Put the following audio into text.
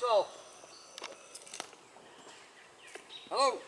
yourself. Hello.